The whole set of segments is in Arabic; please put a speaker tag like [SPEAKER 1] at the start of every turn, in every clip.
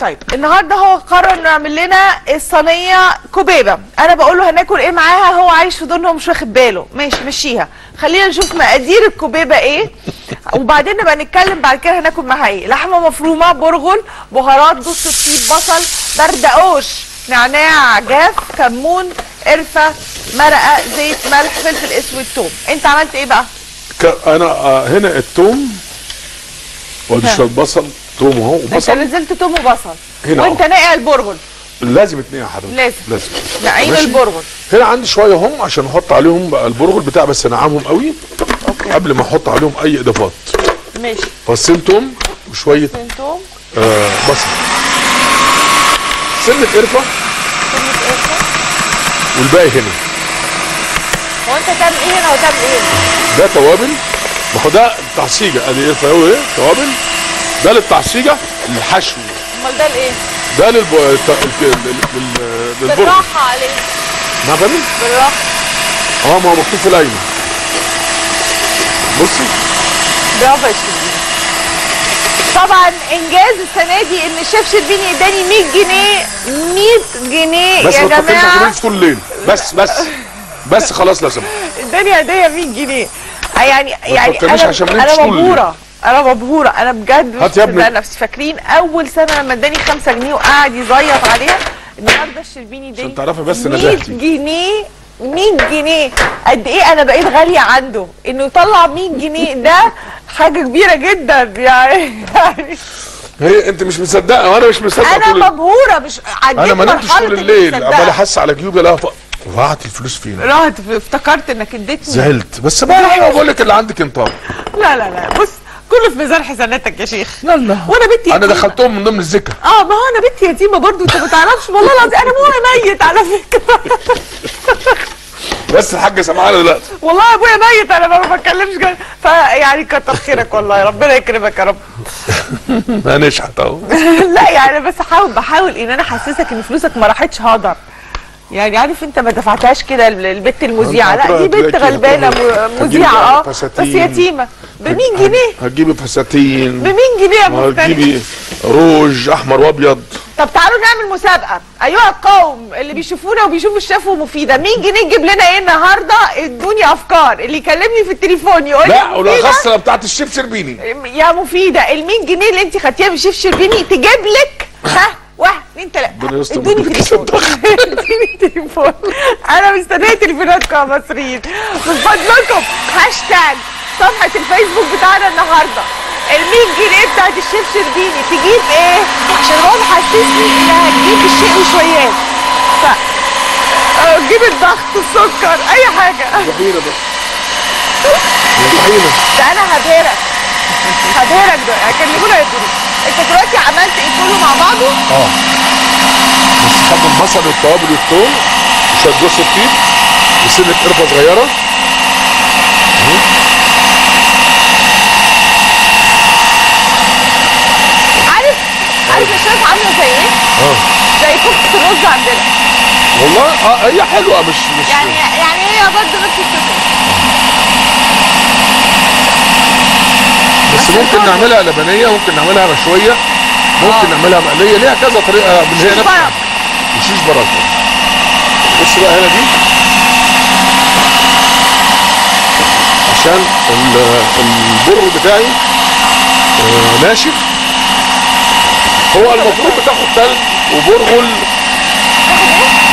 [SPEAKER 1] طيب النهارده هو قرر إنه يعمل لنا الصينية كوبيبة. أنا بقول له هناكل إيه معاها؟ هو عايش في ضمن مش واخد باله. ماشي مشيها. خلينا نشوف مقادير الكوبيبة إيه. وبعدين نبقى نتكلم بعد كده هناكل معاها إيه. لحمة مفرومة برغل بهارات جوز الطيب بصل بردقوش نعناع جاف كمون قرفة مرقة زيت ملح فلفل أسود توم. أنت عملت إيه بقى؟
[SPEAKER 2] أنا آه، هنا التوم وأدي
[SPEAKER 1] ها.
[SPEAKER 2] توم اهو
[SPEAKER 1] انت
[SPEAKER 2] وبصل
[SPEAKER 1] نزلت توم وبصل.
[SPEAKER 2] هنا
[SPEAKER 1] وانت. ناقع البرغل.
[SPEAKER 2] لازم اتنين يا حضرتك
[SPEAKER 1] لازم.
[SPEAKER 2] لازم. ماشي؟
[SPEAKER 1] البرغل.
[SPEAKER 2] هنا عندي شوية هم عشان أحط عليهم بقى البرغل بتاع بس انعمهم قوي.
[SPEAKER 1] أوكي.
[SPEAKER 2] قبل ما أحط عليهم أي إضافات.
[SPEAKER 1] ماشي.
[SPEAKER 2] فصين توم وشوية
[SPEAKER 1] فين توم.
[SPEAKER 2] آه بصل. سنة قرفة.
[SPEAKER 1] كلمة قرفة.
[SPEAKER 2] والباقي هنا.
[SPEAKER 1] هو انت تعمل إيه هنا وتعمل إيه؟
[SPEAKER 2] ده توابل. ما هو ده تعصيجه ادي قرفه اهو إيه؟ توابل. ده للتعصيجه الحشو.
[SPEAKER 1] أمال ده الايه؟
[SPEAKER 2] ده للب... الت- الت- لل- لل- للبرغل
[SPEAKER 1] بالراحة عليه.
[SPEAKER 2] ما فاهم
[SPEAKER 1] بالراحة.
[SPEAKER 2] آه ما هو مكتوب في القايمه بصي.
[SPEAKER 1] برافو يا شيرين طبعا إنجاز السنة دي إن الشيف شربيني اداني 100 جنيه 100 جنيه
[SPEAKER 2] بس
[SPEAKER 1] يا
[SPEAKER 2] ما تفكرش عشان
[SPEAKER 1] جماعة
[SPEAKER 2] انت طول الليل بس بس بس خلاص لا سمح
[SPEAKER 1] اداني هدية 100 جنيه. يعني يعني أنا
[SPEAKER 2] عشان ما أنا.
[SPEAKER 1] مبهورة. أنا مبهورة. أنا بجد مش. مصدقة نفسي. فاكرين أول سنة لما اداني 5 جنيه وقعد يزيط عليها؟ النهارده الشربيني اداني
[SPEAKER 2] عشان تعرفي بس
[SPEAKER 1] 100
[SPEAKER 2] نجاحتي.
[SPEAKER 1] جنيه 100 جنيه. قد إيه أنا بقيت غالية عنده؟ إنه يطلع 100 جنيه ده حاجة كبيرة جدا. يعني
[SPEAKER 2] هي أنت مش مصدقة؟ وأنا مش مصدق أنا.
[SPEAKER 1] مبهورة. مش عديت
[SPEAKER 2] أنا ما نمتش طول الليل. عمال أحس على جيوبي لا ضاعت الفلوس فين
[SPEAKER 1] رحت افتكرت إنك اديتني.
[SPEAKER 2] زعلت. بس بقى بقول لك اللي عندك انطار
[SPEAKER 1] لا لا لا. بص كله في ميزان حسناتك يا شيخ.
[SPEAKER 2] لا لا
[SPEAKER 1] وأنا بنتي أنا.
[SPEAKER 2] دخلتهم من ضمن الذكر
[SPEAKER 1] آه ما هو أنا بنتي يتيمة برضو أنت ما تعرفش. والله العظيم أنا ابويا ميت على فكره
[SPEAKER 2] بس الحاجة سامعانا دلوقتي.
[SPEAKER 1] والله أبويا ميت أنا ما بتكلمش كده. فيعني كتر خيرك والله ربنا يكرمك يا رب.
[SPEAKER 2] هنشحت أهو.
[SPEAKER 1] لا يعني بس حاول بحاول إن أنا أحسسك إن فلوسك ما راحتش هدر. يعني عارف انت ما دفعتهاش كده البت المذيعة. لا دي بنت
[SPEAKER 2] غلبانة
[SPEAKER 1] مذيعة آه. بس. يتيمه ب 100 جنيه؟
[SPEAKER 2] هتجيبي فساتين
[SPEAKER 1] ب 100 جنيه يا مختلف
[SPEAKER 2] هتجيبي روج أحمر وأبيض.
[SPEAKER 1] طب تعالوا نعمل مسابقة. أيها القوم اللي بيشوفونا وبيشوفوا الشيف ومفيده 100 جنيه تجيب لنا إيه النهارده؟ ادوني أفكار. اللي يكلمني في التليفون يقول لي
[SPEAKER 2] لا والاغسله بتاعت الشيف شربيني.
[SPEAKER 1] يا مفيدة. ال 100 جنيه اللي انت خدتيها من شيف شربيني تجيب لك ها؟ واحد اثنين
[SPEAKER 2] يستر
[SPEAKER 1] ادوني. تليفون. ادوني تليفون. أنا مستنية تليفوناتكم يا مصريين. من فضلكم هاشتاج صفحة الفيسبوك بتاعنا النهارده. ال 100 جنيه بتاعت الشيف شربيني. تجيب إيه؟ عشان هو محسسني انها هتجيب الشيء وشويات. ف تجيب الضغط السكر اي حاجة.
[SPEAKER 2] طحينه بس طحينه
[SPEAKER 1] ده أنا هبهرك. هبهرك ده. هكلمونا يدوني انت دلوقتي عملت كله مع بعضه؟
[SPEAKER 2] آه. بس خد البصل والتوابل والثوم وشويه جوز الطيب وسنة قرفة صغيرة.
[SPEAKER 1] عارف عارف يا شيف عاملة زي إيه؟
[SPEAKER 2] آه.
[SPEAKER 1] زي كفتة الرز عندنا.
[SPEAKER 2] والله؟ آه هي حلوة مش مش
[SPEAKER 1] يعني يعني هي برضه نفس الفكرة
[SPEAKER 2] بس ممكن نعملها لبنيه ممكن نعملها مشوية. ممكن نعملها مقليه ليها كذا طريقة من هي نفسها
[SPEAKER 1] برك.
[SPEAKER 2] وشيش بركه بص بقى هنا دي. عشان ال- البر بتاعي آه، ناشف. هو المفروض بتاخد تلج وبرغل.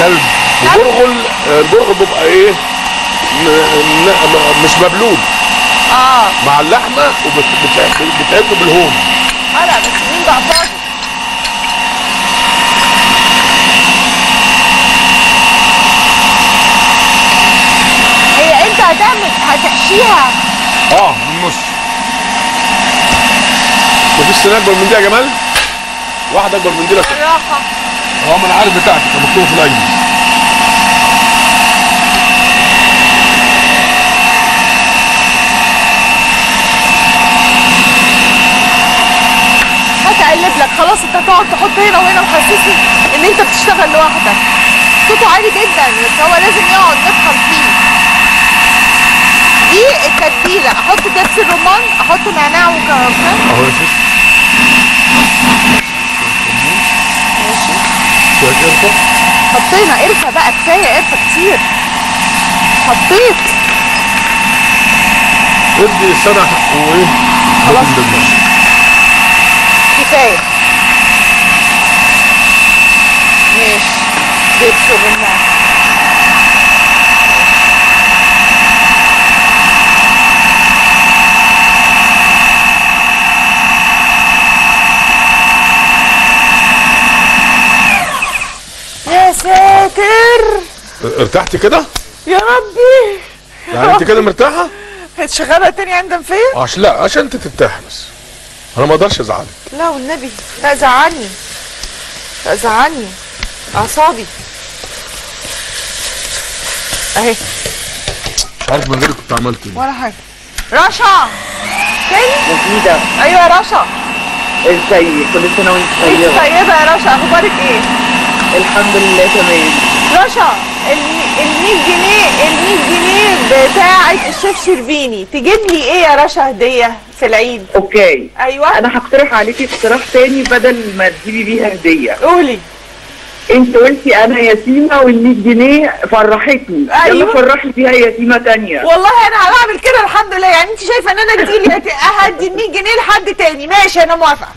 [SPEAKER 2] تلج وبرغل. آه، البرغل بيبقى إيه؟ مش مبلول.
[SPEAKER 1] آه.
[SPEAKER 2] مع اللحمة وبتعمل بالهون.
[SPEAKER 1] آه لا بس مين هي انت هتعمل هتحشيها.
[SPEAKER 2] آه من النص مفيش سنة أكبر من دي يا جمال؟ واحدة أكبر من دي لك.
[SPEAKER 1] بالراحه
[SPEAKER 2] آه ما أنا عارف بتاعتك مكتوبه في القايمه
[SPEAKER 1] هتقلب لك خلاص انت تقعد تحط هنا وهنا وحسسني إن أنت بتشتغل لوحدك. صوته عالي جدا بس هو لازم يقعد نفهم فيه. دي التتبيلة. أحط دبس الرمان أحط نعناع وكرفان
[SPEAKER 2] أهو يا ست. قرفة.
[SPEAKER 1] حطينا قرفة بقى كفاية قرفة كتير. حطيت.
[SPEAKER 2] ادي السنة وإيه؟
[SPEAKER 1] خلاص. كفاية ماشي شغلنا يا ساتر.
[SPEAKER 2] ارتحت كده؟
[SPEAKER 1] يا ربي.
[SPEAKER 2] يعني انت كده مرتاحة؟
[SPEAKER 1] هتشغلها تاني عندما فيا
[SPEAKER 2] عشان لا عشان انت ترتاحي بس. أنا ما أقدرش ازعلك.
[SPEAKER 1] لا والنبي لا زعلني. لا زعلني. اعصابي. اهي.
[SPEAKER 2] مش عارف من غيرك كنت عملت إيه؟
[SPEAKER 1] ولا حاجة. رشا! تاني
[SPEAKER 3] مفيدة.
[SPEAKER 1] أيوه يا رشا.
[SPEAKER 3] إزاي كل سنة وانت
[SPEAKER 1] انت
[SPEAKER 3] طيبة.
[SPEAKER 1] طيبه يا رشا أخبارك إيه؟
[SPEAKER 3] الحمد لله تمام.
[SPEAKER 1] رشا ال 100 جنيه ال 100 جنيه بتاعه الشيف شربيني. تجيب لي إيه يا رشا هدية في العيد؟
[SPEAKER 3] أوكي.
[SPEAKER 1] أيوه.
[SPEAKER 3] أنا هقترح عليكي اقتراح تاني بدل ما تجيبي بيها هدية.
[SPEAKER 1] قولي.
[SPEAKER 3] انت قلتي أنا يتيمة وال100 جنيه فرحتني.
[SPEAKER 1] أيوة.
[SPEAKER 3] يلا فرحي فيها يتيمة تانية.
[SPEAKER 1] والله أنا هعمل كده الحمد لله. يعني انت شايفة ان أنا اديلي اهدي ال 100 جنيه لحد تاني. ماشي أنا موافقة.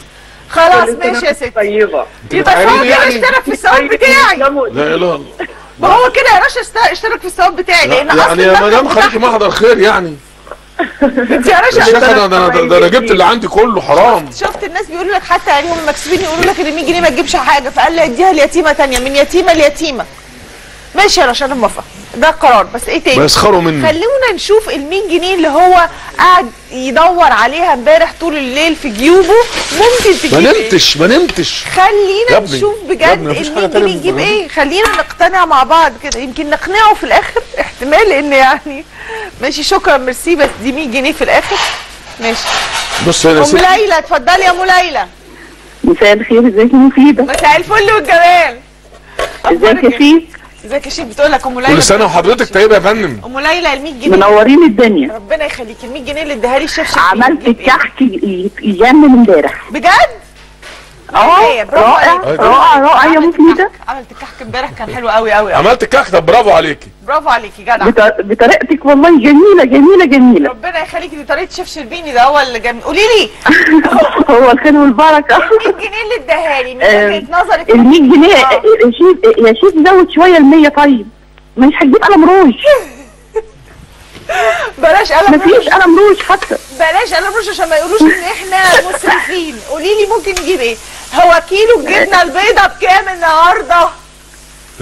[SPEAKER 1] خلاص ماشي يا ستي
[SPEAKER 3] طيبة.
[SPEAKER 1] يبقى هو
[SPEAKER 2] بتعيريني
[SPEAKER 1] كده
[SPEAKER 2] يعني؟
[SPEAKER 1] اشترك في الثواب بتاعي.
[SPEAKER 2] لا اله الا الله
[SPEAKER 1] ما هو كده يا رشا است- اشترك في الثواب بتاعي. لأن
[SPEAKER 2] لا، يعني يا
[SPEAKER 1] أصلا
[SPEAKER 2] مدام خليكي محضر خير يعني.
[SPEAKER 1] انت يا رشا
[SPEAKER 2] أنا ده أنا ده أنا جبت اللي عندي كله حرام.
[SPEAKER 1] شفت الناس بيقولوا لك حتى يعني هم مكسوبين يقولوا لك ال 100 جنيه ما تجيبش حاجة فقال لي اديها ليتيمة تانية من يتيمة ليتيمة. ماشي يا رشا أنا موافقة. ده قرار. بس إيه تاني؟
[SPEAKER 2] بيسخروا مني.
[SPEAKER 1] خلونا نشوف ال 100 جنيه اللي هو قاعد يدور عليها امبارح طول الليل في جيوبه ممكن تجيب
[SPEAKER 2] ما
[SPEAKER 1] إيه؟
[SPEAKER 2] نمتش ما نمتش.
[SPEAKER 1] خلينا نشوف بجد ال
[SPEAKER 2] حاجة
[SPEAKER 1] 100
[SPEAKER 2] تانية
[SPEAKER 1] جنيه يجيب إيه خلينا نقتنع مع بعض كده. يمكن نقنعه في الآخر احتمال إن يعني ماشي شكرا ميرسي بس دي 100 جنيه في الآخر. ماشي.
[SPEAKER 2] بص هنا يا أم
[SPEAKER 1] ليلى اتفضلي يا أم ليلى.
[SPEAKER 3] مساء الخير ازيك يا مفيدة
[SPEAKER 1] مساء الفل والجمال.
[SPEAKER 3] ازيك يا شيف
[SPEAKER 1] ازيك يا شيخ؟ بتقول لك أم ليلى
[SPEAKER 2] كل سنة وحضرتك طيبة يا فندم.
[SPEAKER 1] أم ليلى ال 100 جنيه.
[SPEAKER 3] منورين الدنيا.
[SPEAKER 1] ربنا يخليكي ال 100 جنيه اللي اداها لي الشيف شربيني
[SPEAKER 3] عملت؟ الكحك يجنن امبارح.
[SPEAKER 1] بجد؟ آه برافو
[SPEAKER 3] رائع. رائع رائع يا
[SPEAKER 1] الكحك- عملت الكحك امبارح كان حلو قوي قوي قوي.
[SPEAKER 2] عملت الكحك طب برافو عليكي.
[SPEAKER 1] برافو عليكي جدع.
[SPEAKER 3] بط- بطريقتك والله جميلة جميلة جميلة.
[SPEAKER 1] ربنا يخليكي دي طريقة شيف شربيني ده هو اللي جميل قولي لي.
[SPEAKER 3] هو الخير والبركة.
[SPEAKER 1] 100 جنيه اللي اداها لي من وجهه نظرك
[SPEAKER 3] ال 100 جنيه
[SPEAKER 1] آه.
[SPEAKER 3] يا شيف يا شيف زود شوية ال 100 طيب مش هتجيب قلم روج.
[SPEAKER 1] بلاش قلم
[SPEAKER 3] مفيش
[SPEAKER 1] روج.
[SPEAKER 3] قلم روج حتى.
[SPEAKER 1] بلاش قلم روج عشان ما يقولوش إن إحنا مسرفين. قولي لي ممكن نجيب إيه؟ هو كيلو الجبنة البيضه بكام النهارده؟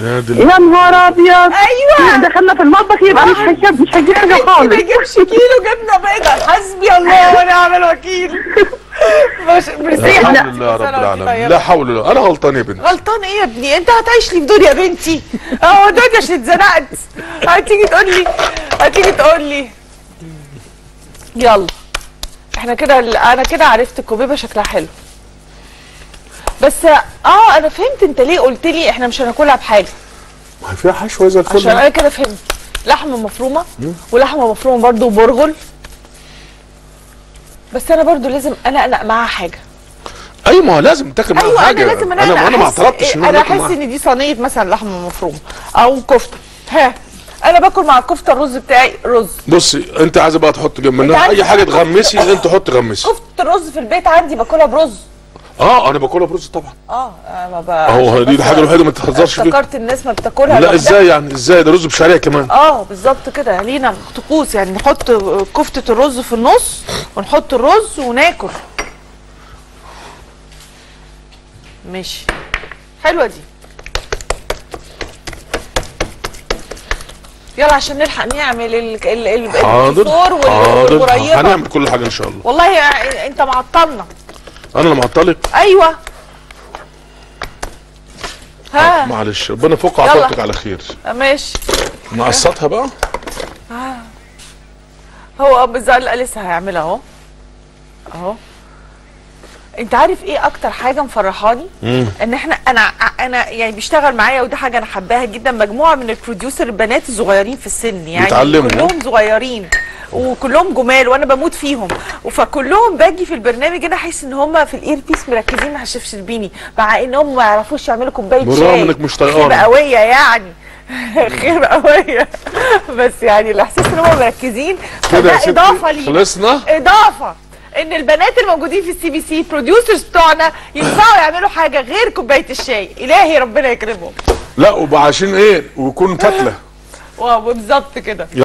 [SPEAKER 2] يا
[SPEAKER 3] نهار أبيض.
[SPEAKER 1] أيوه.
[SPEAKER 3] دخلنا في المطبخ يبقى مش هيجيب مش هيجيب حاجة
[SPEAKER 1] ما
[SPEAKER 3] خالص.
[SPEAKER 1] يجيبش كيلو جبنة بيضة. حسبي الله ونعم الوكيل. مش ميرسي
[SPEAKER 2] لا حول. الله رب العالمين. لا حول ولا أنا غلطان يا بنتي.
[SPEAKER 1] غلطان إيه يا ابني؟ أنت هتعيش لي في دنيا بنتي. أهو دنيا عشان اتزنقت. هتيجي تقول لي هتيجي تقول لي. يلا. إحنا كده أنا كده عرفت الكوبيبة شكلها حلو. بس آه أنا فهمت أنت ليه قلت لي إحنا مش هناكلها بحاجة.
[SPEAKER 2] ما هي فيها حشوه زي
[SPEAKER 1] عشان
[SPEAKER 2] الفل
[SPEAKER 1] أنا كده فهمت. لحمة مفرومة ولحمة مفرومة برضو وبرغل. بس أنا برضو لازم أنا أنا معاها حاجة.
[SPEAKER 2] أيوه ما لازم تاكل معاها
[SPEAKER 1] أيوه
[SPEAKER 2] حاجة.
[SPEAKER 1] أنا لازم أنا
[SPEAKER 2] أنا أنا ما اعترضتش إن
[SPEAKER 1] أنا
[SPEAKER 2] أحس.
[SPEAKER 1] إن دي صينية مثلا لحمة مفرومة أو كفتة. ها أنا باكل مع الكفتة الرز بتاعي رز.
[SPEAKER 2] بصي أنت عايزة بقى تحط جنب منها أي حاجة تغمسي أنت حط غمسي
[SPEAKER 1] كفتة الرز في البيت عندي باكلها برز.
[SPEAKER 2] آه أنا باكلها برز طبعا.
[SPEAKER 1] آه أنا ما.
[SPEAKER 2] أهو
[SPEAKER 1] عشان
[SPEAKER 2] دي الحاجة الوحيدة ما تهزرش فيها
[SPEAKER 1] افتكرت الناس ما بتاكلها
[SPEAKER 2] لا. إزاي يعني؟ إزاي؟ ده رز بشعرية كمان.
[SPEAKER 1] آه بالظبط كده. لينا طقوس يعني نحط كفتة الرز في النص ونحط الرز وناكل. ماشي. حلوة دي. يلا عشان نلحق نعمل ال ال ال
[SPEAKER 2] حاضر
[SPEAKER 1] الفطور والقريبه
[SPEAKER 2] هنعمل كل حاجة إن شاء الله.
[SPEAKER 1] والله أنت معطلنا.
[SPEAKER 2] أنا اللي معطلك
[SPEAKER 1] أيوه. ها.
[SPEAKER 2] معلش ربنا يفك
[SPEAKER 1] يلا.
[SPEAKER 2] عطاوتك على خير.
[SPEAKER 1] ماشي.
[SPEAKER 2] نقسطها بقى؟
[SPEAKER 1] هو بالظبط لسه هيعملها أهو. أهو. أنت عارف إيه أكتر حاجة مفرحاني؟
[SPEAKER 2] مم.
[SPEAKER 1] إن إحنا أنا أنا يعني بيشتغل معايا ودي حاجة أنا حباها جدا مجموعة من ال producers البنات الصغيرين في السن يعني
[SPEAKER 2] بيتعلموا.
[SPEAKER 1] كلهم صغيرين. وكلهم جمال وأنا بموت فيهم. فكلهم باجي في البرنامج أنا أحس إن هم في ال earpiece مركزين مع الشيف شربيني مع انهم ما يعرفوش يعملوا كوباية
[SPEAKER 2] بالرغم
[SPEAKER 1] شاي.
[SPEAKER 2] إنك مش طيقانة.
[SPEAKER 1] خيبة قوية يعني. خيبة قوية. بس يعني الإحساس إن هم مركزين.
[SPEAKER 2] كده
[SPEAKER 1] فده إضافة لينا
[SPEAKER 2] خلصنا؟
[SPEAKER 1] إضافة إن البنات الموجودين في ال CBC producers بتوعنا ينفعوا يعملوا حاجة غير كوباية الشاي. إلهي ربنا يكرمهم.
[SPEAKER 2] لا وعشان إيه؟ ويكون
[SPEAKER 1] wow بالظبط كده.